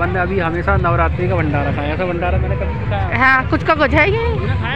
अपन ने अभी हमेशा नवरात्रि का भंडारा खाया। ऐसा भंडारा मैंने कभी खाया हाँ कुछ का कुछ है ये खाया